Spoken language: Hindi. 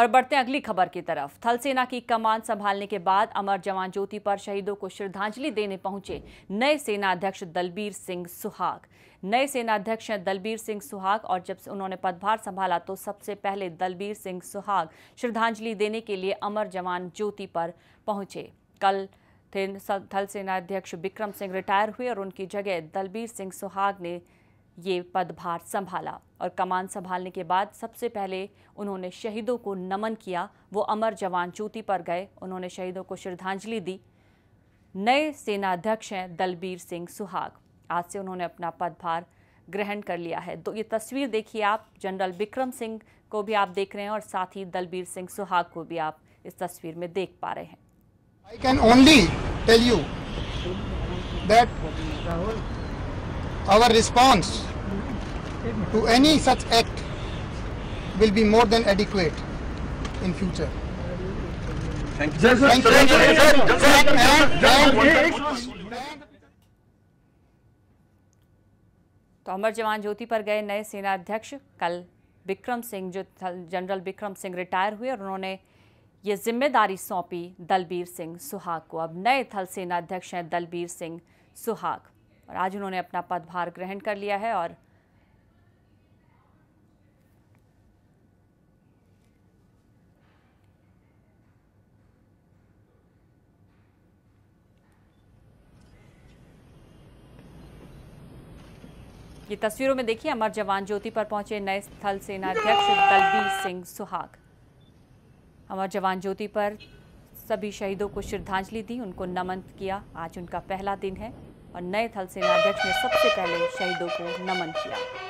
और बढ़ते हैं अगली खबर की तरफ़। थल सेना की कमान संभालने के बाद अमर जवान ज्योति पर शहीदों को श्रद्धांजलि देने पहुँचे नए सेना अध्यक्ष दलबीर सिंह सुहाग। नए सेना अध्यक्ष हैं दलबीर सिंह सुहाग और जब उन्होंने पदभार संभाला तो सबसे पहले दलबीर सिंह सुहाग श्रद्धांजलि देने के लिए अमर जवान ज्योति पर पहुँचे। कल थल सेना अध्यक्ष विक्रम सिंह रिटायर हुए और उनकी जगह दलबीर सिंह सुहाग ने ये पदभार संभाला और कमान संभालने के बाद सबसे पहले उन्होंने शहीदों को नमन किया। वो अमर जवान ज्योति पर गए। उन्होंने शहीदों को श्रद्धांजलि दी। नए सेना अध्यक्ष हैं दलबीर सिंह सुहाग। आज से उन्होंने अपना पदभार ग्रहण कर लिया है। तो ये तस्वीर देखिए आप, जनरल विक्रम सिंह को भी आप देख रहे हैं और साथ ही दलबीर सिंह सुहाग को भी आप इस तस्वीर में देख पा रहे हैं। I can only tell you that our response to any such act will be more than adequate in future. Thank you. Thank you. And- तो अमर जवान ज्योति पर गए नए सेना अध्यक्ष कल विक्रम सिंह जो थल- जनरल विक्रम सिंह रिटायर हुए और उन्होंने ये ज़िम्मेदारी सौंपी दलबीर सिंह सुहाग को अब नए थल सेना अध्यक्ष हैं दलबीर सिंह सुहाग और आज उन्होंने अपना पदभार ग्रहण कर लिया है और ये तस्वीरों में देखिए, अमर जवान ज्योति पर पहुँचे नए थल सेना अध्यक्ष दलबीर सिंह सुहाग। अमर जवान ज्योति पर सभी शहीदों को श्रद्धांजलि दी, उनको नमन किया। आज उनका पहला दिन है और नए थल सेना अध्यक्ष ने सबसे पहले शहीदों को नमन किया।